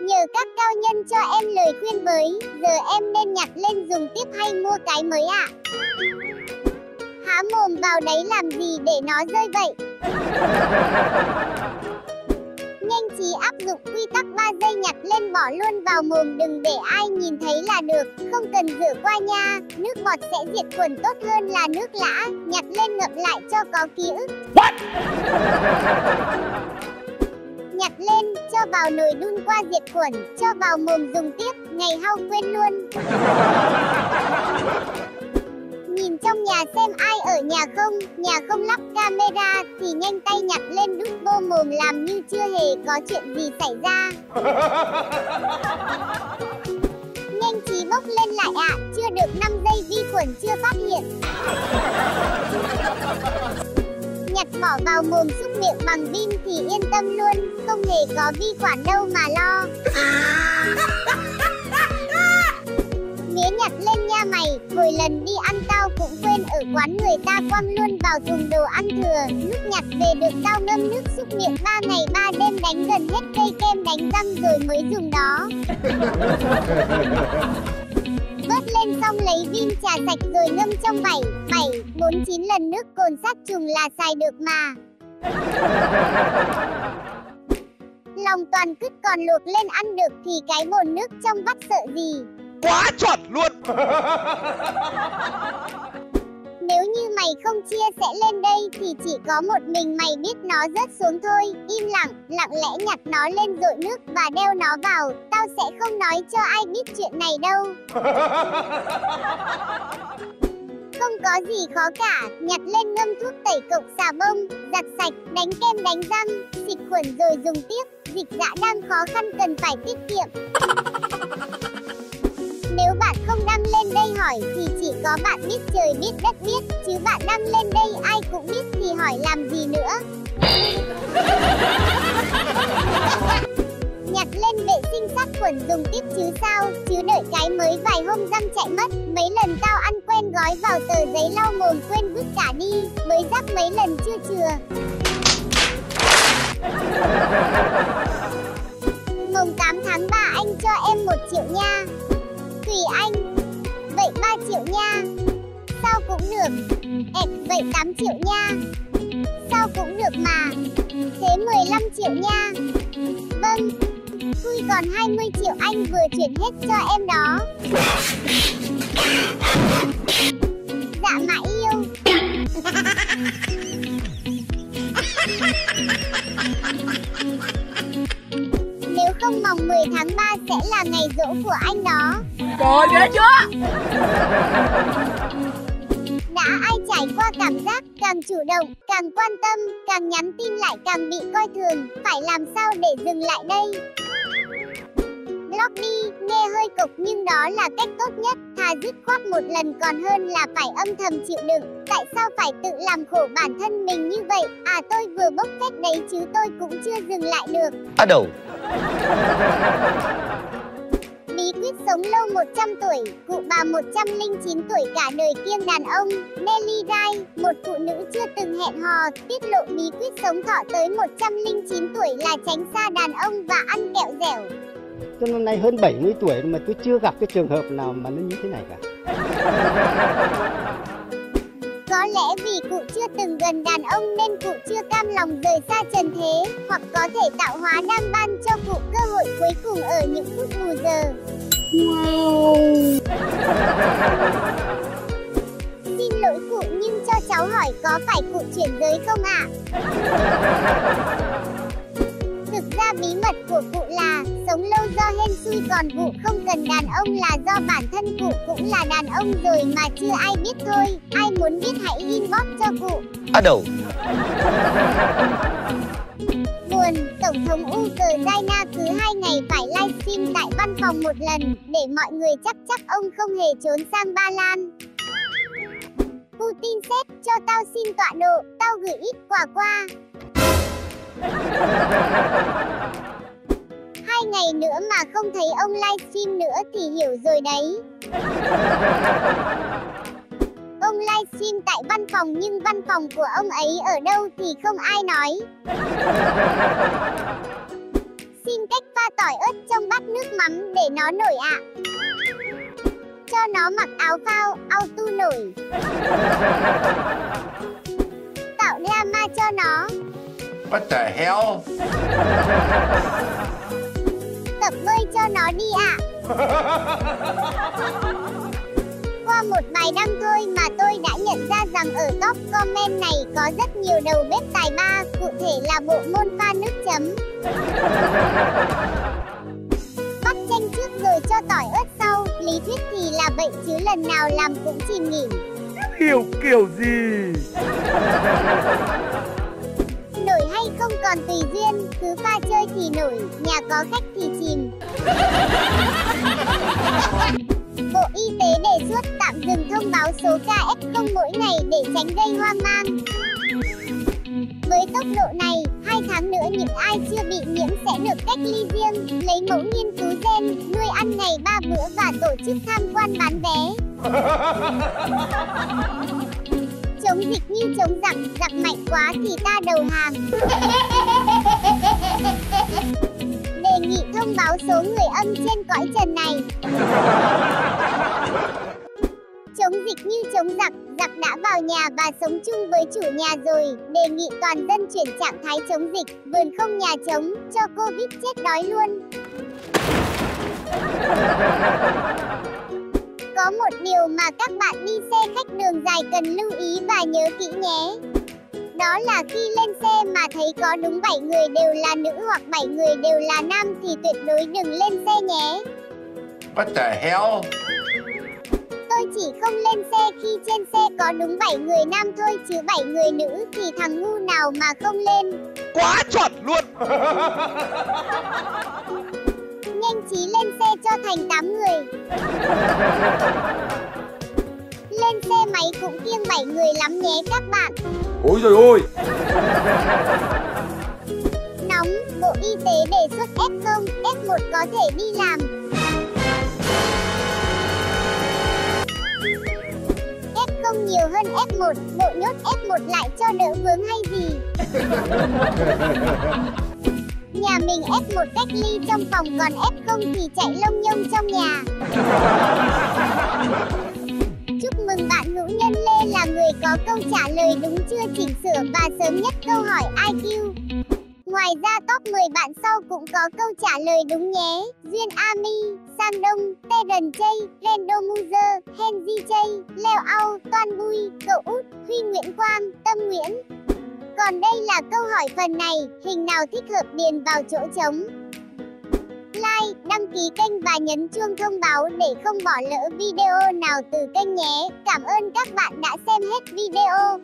Nhờ các cao nhân cho em lời khuyên với, giờ em nên nhặt lên dùng tiếp hay mua cái mới ạ? À? Há mồm vào đấy làm gì để nó rơi vậy? Nhanh trí áp dụng quy tắc 3 giây nhặt lên bỏ luôn vào mồm đừng để ai nhìn thấy là được, không cần rửa qua nha, nước bọt sẽ diệt khuẩn tốt hơn là nước lã, nhặt lên ngậm lại cho có ký ức. What? Nhặt lên, cho vào nồi đun qua diệt khuẩn, cho vào mồm dùng tiếp, ngày hao quên luôn. Nhìn trong nhà xem ai ở nhà không, nhà không lắp camera thì nhanh tay nhặt lên đút vô mồm làm như chưa hề có chuyện gì xảy ra. nhanh trí bốc lên lại ạ, à, chưa được 5 giây vi khuẩn chưa phát hiện bỏ vào mồm xúc miệng bằng pin thì yên tâm luôn, không hề có vi khuẩn đâu mà lo. Mía nhặt lên nha mày, hồi lần đi ăn tao cũng quên ở quán người ta quăng luôn vào thùng đồ ăn thừa. Lúc nhặt về được tao ngâm nước xúc miệng ba ngày ba đêm đánh gần hết cây kem đánh răng rồi mới dùng đó. Ông lấy vin trà sạch rồi ngâm trong 7, 7, 4, 9 lần nước cồn sát trùng là xài được mà. Lòng toàn cứt còn luộc lên ăn được thì cái bồn nước trong vắt sợ gì. Quá chuẩn luôn Nếu như mày không chia sẻ lên đây thì chỉ có một mình mày biết nó rớt xuống thôi. Im lặng, lặng lẽ nhặt nó lên rội nước và đeo nó vào. Tao sẽ không nói cho ai biết chuyện này đâu. Không có gì khó cả, nhặt lên ngâm thuốc tẩy cộng xà bông, giặt sạch, đánh kem đánh răng, xịt khuẩn rồi dùng tiếp. Dịch dạ đang khó khăn cần phải tiết kiệm nếu bạn không đăng lên đây hỏi thì chỉ có bạn biết trời biết đất biết, chứ bạn đăng lên đây ai cũng biết thì hỏi làm gì nữa. Nhặt lên vệ sinh sát khuẩn dùng tiếp chứ sao, chứ đợi cái mới vài hôm răng chạy mất. Mấy lần tao ăn quen gói vào tờ giấy lau mồm quên vứt cả đi, mới rắc mấy lần chưa chừa. Mùng 8 tháng 3 anh cho em 1 triệu nha Tùy anh. Vậy 3 triệu nha. Sao cũng được. Ẹt vậy 8 triệu nha. Sao cũng được mà. Thế 15 triệu nha. Vâng. Tôi còn 20 triệu anh vừa chuyển hết cho em đó. Dạ mãi yêu. Nếu không mong 10 tháng 3 sẽ là ngày rỗ của anh đó. Trời ghê chưa? Đã ai trải qua cảm giác càng chủ động, càng quan tâm, càng nhắn tin lại càng bị coi thường Phải làm sao để dừng lại đây? Block đi, nghe hơi cục nhưng đó là cách tốt nhất. Thà dứt khoát một lần còn hơn là phải âm thầm chịu đựng. Tại sao phải tự làm khổ bản thân mình như vậy? À tôi vừa bốc phét đấy chứ tôi cũng chưa dừng lại được. À đầu Bí quyết sống lâu 100 tuổi, cụ bà 109 tuổi cả đời kiêng đàn ông, Nelly Rai, một phụ nữ chưa từng hẹn hò, tiết lộ bí quyết sống thọ tới 109 tuổi là tránh xa đàn ông và ăn kẹo dẻo. Tôi năm nay hơn 70 tuổi mà tôi chưa gặp cái trường hợp nào mà nó như thế này cả. Có lẽ vì cụ chưa từng gần đàn ông nên cụ chưa cam lòng rời xa trần thế, hoặc có thể tạo hóa đang ban cho cụ cơ hội cuối cùng ở những phút bù giờ. Wow! Xin lỗi cụ, nhưng cho cháu hỏi có phải cụ chuyển giới không ạ? Thực ra bí mật của cụ là sống lâu do hên xui, còn cụ không cần đàn ông là do bản thân cụ cũng là đàn ông rồi mà chưa ai biết thôi. Ai muốn biết hãy inbox cho cụ. À đầu. Buồn, Tổng thống Ukraine cứ hai ngày phải livestream tại văn phòng một lần để mọi người chắc chắc ông không hề trốn sang Ba Lan. Putin xét cho tao xin tọa độ, tao gửi ít quà qua. Hai ngày nữa mà không thấy ông livestream nữa thì hiểu rồi đấy. Livestream tại văn phòng nhưng văn phòng của ông ấy ở đâu thì không ai nói. Xin cách pha tỏi ớt trong bát nước mắm để nó nổi ạ. Cho nó mặc áo phao, auto nổi. Tạo drama cho nó. What the hell? Tập bơi cho nó đi ạ. Qua một bài đăng thôi mà tôi đã nhận ra rằng ở top comment này có rất nhiều đầu bếp tài ba, cụ thể là bộ môn pha nước chấm. Bắt chanh trước rồi cho tỏi ớt sau, lý thuyết thì là vậy chứ lần nào làm cũng chìm nghỉm. Hiểu kiểu gì? Nổi hay không còn tùy duyên, cứ pha chơi thì nổi, nhà có khách thì chìm. Bộ Y tế đề xuất tạm dừng thông báo số ca F0 mỗi ngày để tránh gây hoang mang. Với tốc độ này, hai tháng nữa những ai chưa bị nhiễm sẽ được cách ly riêng, lấy mẫu nghiên cứu gen, nuôi ăn ngày ba bữa và tổ chức tham quan bán vé. Chống dịch như chống giặc, giặc mạnh quá thì ta đầu hàng. Nghị thông báo số người âm trên cõi trần này. Chống dịch như chống giặc, giặc đã vào nhà và sống chung với chủ nhà rồi. Đề nghị toàn dân chuyển trạng thái chống dịch, vườn không nhà chống, cho Covid chết đói luôn. Có một điều mà các bạn đi xe khách đường dài cần lưu ý và nhớ kỹ nhé. Đó là khi lên xe mà thấy có đúng 7 người đều là nữ hoặc 7 người đều là nam thì tuyệt đối đừng lên xe nhé. What the hell? Tôi chỉ không lên xe khi trên xe có đúng 7 người nam thôi chứ 7 người nữ thì thằng ngu nào mà không lên. Quá chuẩn luôn! Nhanh trí lên xe cho thành 8 người. Lên xe máy cũng kiêng 7 người lắm nhé các bạn. Ôi trời ơi! Nóng, Bộ Y tế đề xuất F0, F1 có thể đi làm. F0 nhiều hơn F1, bộ nhốt F1 lại cho đỡ vướng hay gì? Nhà mình F1 cách ly trong phòng còn F0 thì chạy lông nhông trong nhà. Là người có câu trả lời đúng chưa chỉnh sửa và sớm nhất câu hỏi IQ. Ngoài ra top 10 bạn sau cũng có câu trả lời đúng nhé. Duyên Ami, Sam Đông, Terren J, Rendo Muzer, Henry J, Leo Au, Toan Bui, Cậu Út, Huy Nguyễn Quang, Tâm Nguyễn. Còn đây là câu hỏi phần này, hình nào thích hợp điền vào chỗ trống. Ký kênh và nhấn chuông thông báo để không bỏ lỡ video nào từ kênh nhé. Cảm ơn các bạn đã xem hết video.